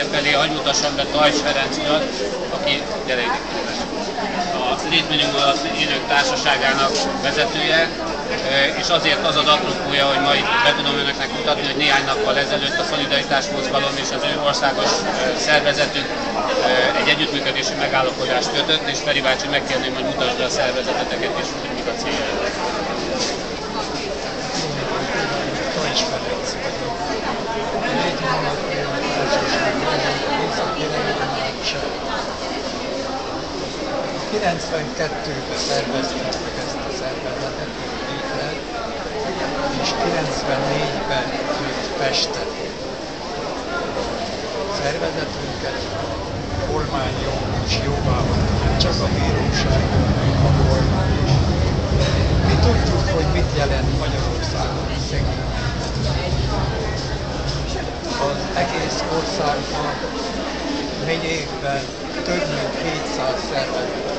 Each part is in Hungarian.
felé hagy mutassam be Tajs Ferenc urat, aki gyere a létmenünk alatt élők társaságának vezetője, és azért az az apropója, hogy ma itt be tudom önöknek mutatni, hogy néhány nappal ezelőtt a Szolidaritás Mozgalom és az ő országos szervezetük egy együttműködési megállapodást kötött, és Feri bácsi megkérném, hogy mutasd be a szervezeteteket és hogy mik a célja. 92-ben szerveztük ezt a szervezetet és 94-ben jött Pestet. Szervezetünket a kormány is jóvá nem csak a bíróság, hanem a kormány is. Mi tudjuk, hogy mit jelent Magyarországon szegény az egész országban megyékben több mint 700 szervezet.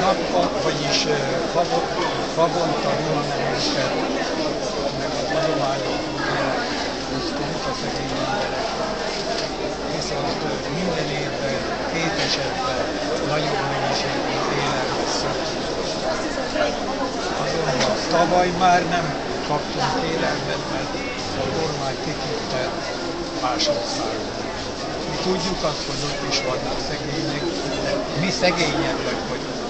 Nappa, vagyis havonta ruhanemeket, meg az adományok osztunk a szegény emberek. Viszont minden évben, két esetben nagyobb mennyiségű élelmiszer Azonban tavaly már nem kaptunk élelmet, mert a kormány kiküldte más országban. Mi tudjuk azt, hogy ott is vannak szegények, de mi szegényebbek vagyunk.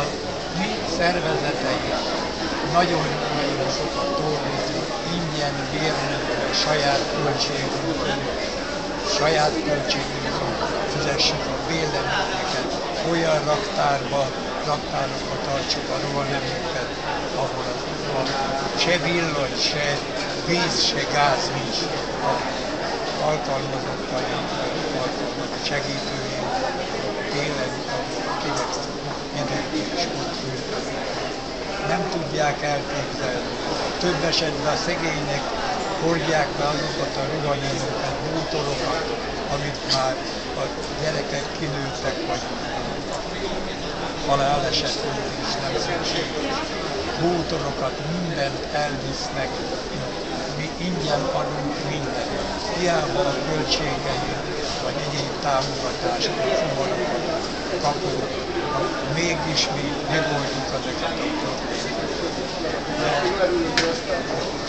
A mi szervezeteink nagyon-nagyon sokat dolgoznak, ingyen, bérletben, saját költségünkön, saját költségünkön fizessük a béleményeket, olyan raktárba, raktárokba tartsuk a rohanemünket, ahol a, se villany, se víz, se gáz nincs. A alkalmazottaink, a segítőink télen, akinek energiás ott nem tudják elképzelni. Több esetben a szegények hordják be azokat a ruhanyagokat, bútorokat, amit már a gyerekek kinőttek, vagy haláleset volt, és nem szükséges. Bútorokat, mindent elvisznek, mi ingyen adunk mindent. Hiába a költségei, vagy egyéb támogatások, fuvarokat kapunk, mégis mi megoldjuk ezeket a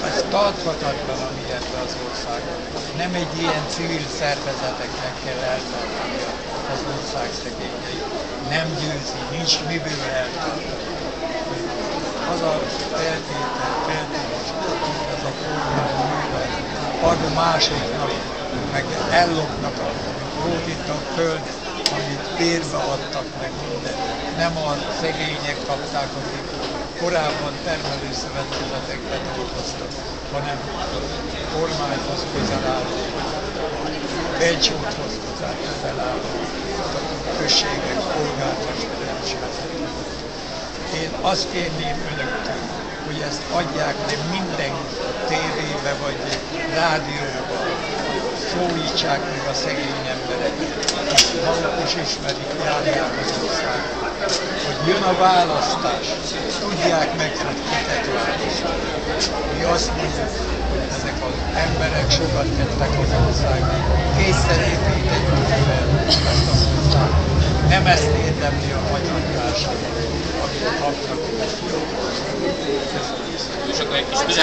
ez tarthatatlan, ami ebben az országban. Nem egy ilyen civil szervezeteknek kell eltartani az ország szegényeit. Nem győzi, nincs miből eltartani. Az a feltétel, feltétel, ez a kormány ad másoknak, meg ellopnak a itt a föld, amit bérbe adtak meg minden. Nem a szegények kapták, akik korábban termelőszövetkezetekben hanem kormányhoz közel álló, Belcsúthoz közel álló községek polgármesterek. Én azt kérném önöktől, hogy ezt adják le minden tévébe vagy rádióba, szólítsák meg a szegény embereket, akik maguk is ismerik, járják az országot. Hogy jön a választás, tudják meg, hogy kiket. Mi azt mondjuk, hogy ezek az emberek sokat tettek az országnak, kétszer építettük fel ezt az országot. Nem ezt érdemli a magyar társadalom, amit kapnak. És akkor egy kis